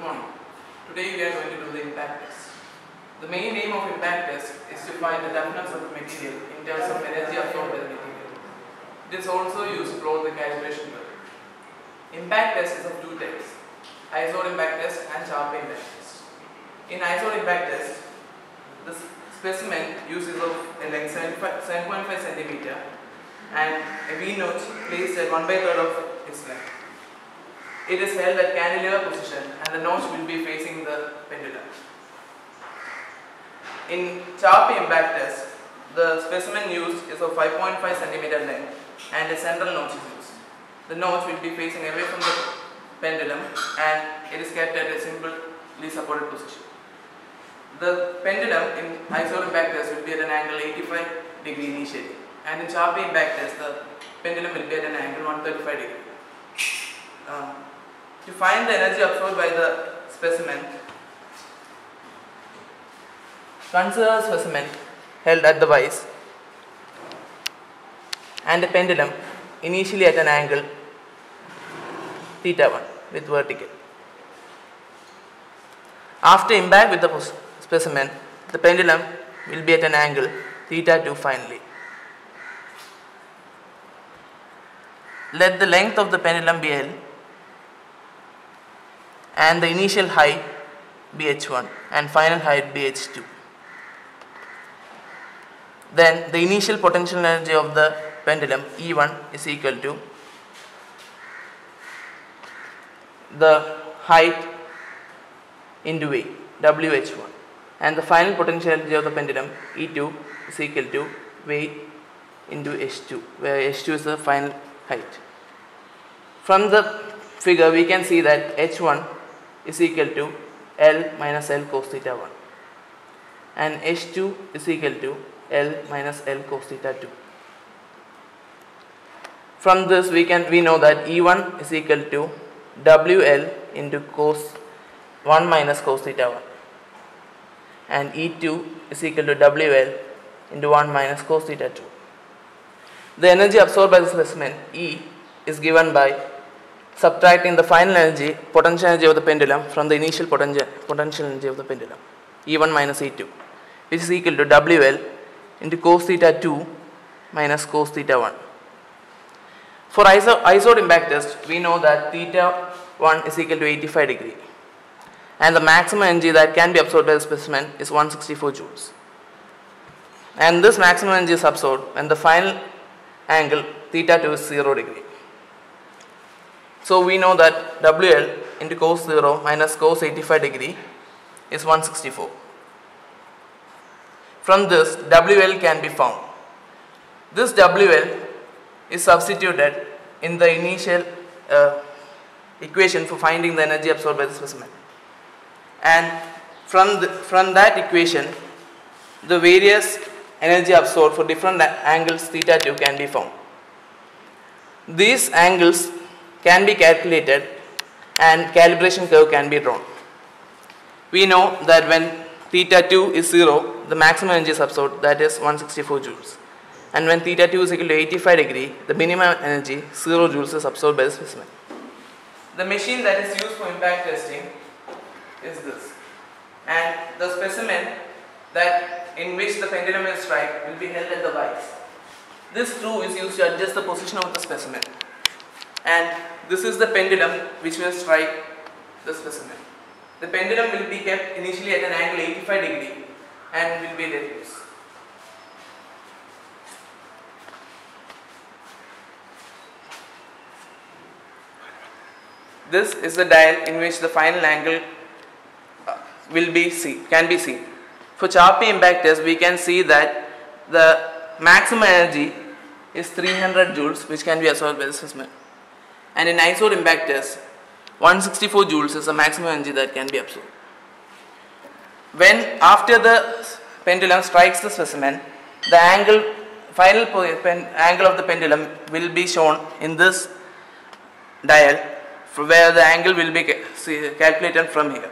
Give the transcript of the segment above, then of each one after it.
Morning. Today we are going to do the impact test. The main aim of impact test is to find the toughness of the material in terms of energy absorbed by the material. It is also used for the calibration method. Impact test is of two types, Izod impact test and Charpy impact test. In Izod impact test, the specimen uses of eh, a length 7.5 centimeter and a V notch placed at 1 by 3rd of its length. It is held at cantilever position and the notch will be facing the pendulum. In Charpy impact test, the specimen used is of 5.5 cm length and a central notch is used. The notch will be facing away from the pendulum and it is kept at a simply supported position. The pendulum in Izod impact test will be at an angle 85 degree initially and in Charpy impact test the pendulum will be at an angle 135 degree. Um, to find the energy absorbed by the specimen, consider a specimen held at the vise and a pendulum initially at an angle theta 1 with vertical. After impact with the specimen, the pendulum will be at an angle theta 2 finally. Let the length of the pendulum be L and the initial height be h1 and final height be h2. Then the initial potential energy of the pendulum E1 is equal to the height into V WH1 and the final potential energy of the pendulum E2 is equal to weight into H2 where H2 is the final height. From the figure we can see that H1 is equal to L minus L cos theta 1 and H2 is equal to L minus L cos theta 2. From this we can we know that E1 is equal to WL into cos 1 minus cos theta 1 and E2 is equal to WL into 1 minus cos theta 2. The energy absorbed by the specimen E is given by subtracting the final energy, potential energy of the pendulum from the initial potential, potential energy of the pendulum, E1 minus E2, which is equal to WL into cos theta 2 minus cos theta 1. For iso- Izod impact test, we know that theta 1 is equal to 85 degree and the maximum energy that can be absorbed by the specimen is 164 joules. And this maximum energy is absorbed when the final angle theta 2 is 0 degree. So we know that WL into cos 0 minus cos 85 degree is 164. From this WL can be found. This WL is substituted in the initial uh, equation for finding the energy absorbed by the specimen. And from, the, from that equation the various energy absorbed for different angles theta 2 can be found. These angles can be calculated and calibration curve can be drawn. We know that when theta 2 is 0, the maximum energy is absorbed that is 164 joules. And when theta 2 is equal to 85 degree, the minimum energy 0 joules is absorbed by the specimen. The machine that is used for impact testing is this. And the specimen that in which the pendulum will strike will be held at the vise. This screw is used to adjust the position of the specimen. And this is the pendulum which will strike the specimen. The pendulum will be kept initially at an angle 85 degree and will be loose. This is the dial in which the final angle uh, will be seen, can be seen. For Charpy impact test, we can see that the maximum energy is 300 joules, which can be absorbed by the specimen. And in Izod impact test, 164 joules is the maximum energy that can be absorbed. When after the pendulum strikes the specimen, the angle final angle of the pendulum will be shown in this dial, where the angle will be ca- calculated from here.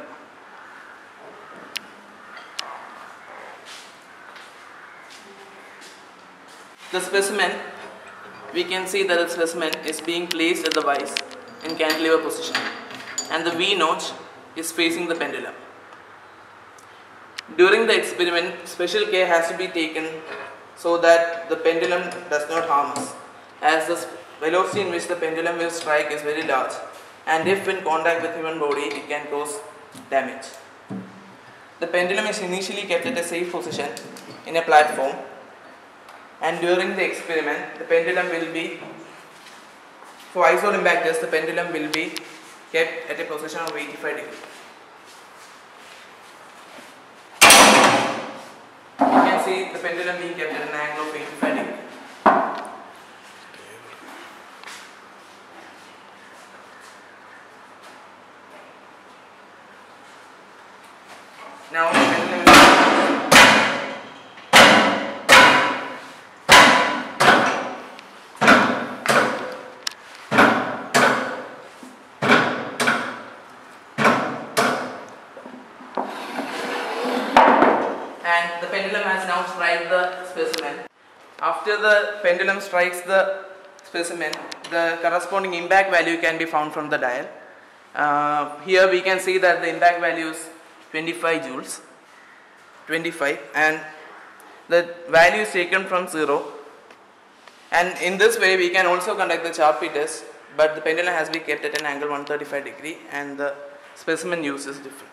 The specimen, we can see that the specimen is being placed at the vise in cantilever position and the V notch is facing the pendulum. During the experiment, special care has to be taken so that the pendulum does not harm us as the velocity in which the pendulum will strike is very large and if in contact with human body it can cause damage. The pendulum is initially kept at a safe position in a platform and during the experiment the pendulum will be for Izod impactors the pendulum will be kept at a position of 85 degree. You can see the pendulum being kept at an angle of 85 degree. Now the pendulum the specimen. After the pendulum strikes the specimen, the corresponding impact value can be found from the dial. Uh, here we can see that the impact value is 25 joules, 25 and the value is taken from 0 and in this way we can also conduct the Charpy test but the pendulum has been kept at an angle 135 degree and the specimen use is different.